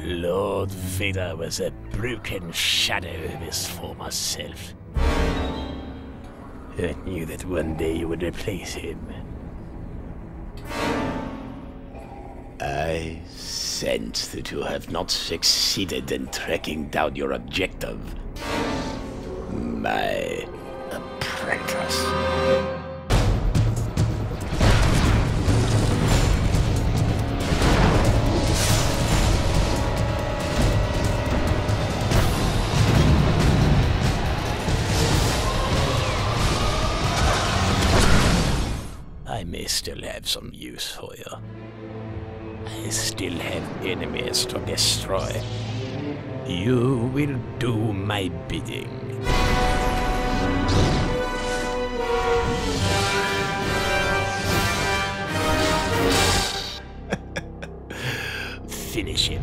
Lord Vader was a broken shadow of his former self. I knew that one day you would replace him. I sense that you have not succeeded in tracking down your objective. My apprentice. I may still have some use for you. I still have enemies to destroy. You will do my bidding. Finish him.